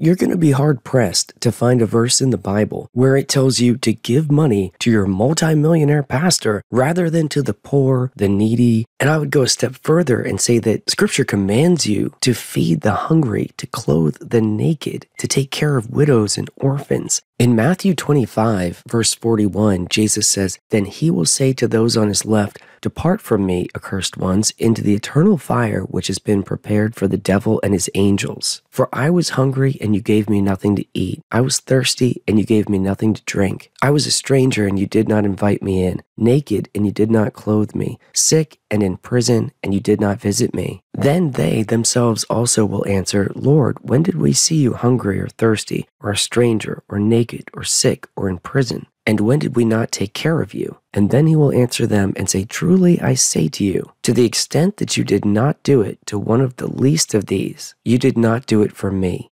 You're going to be hard pressed to find a verse in the Bible where it tells you to give money to your multimillionaire pastor rather than to the poor, the needy. And I would go a step further and say that scripture commands you to feed the hungry, to clothe the naked, to take care of widows and orphans. In Matthew 25, verse 41, Jesus says, Then he will say to those on his left, Depart from me, accursed ones, into the eternal fire which has been prepared for the devil and his angels. For I was hungry, and you gave me nothing to eat. I was thirsty, and you gave me nothing to drink. I was a stranger, and you did not invite me in. Naked, and you did not clothe me. Sick, and in prison, and you did not visit me. Then they themselves also will answer, Lord, when did we see you hungry or thirsty, or a stranger, or naked, or sick, or in prison? And when did we not take care of you? And then he will answer them and say, Truly I say to you, to the extent that you did not do it to one of the least of these, you did not do it for me.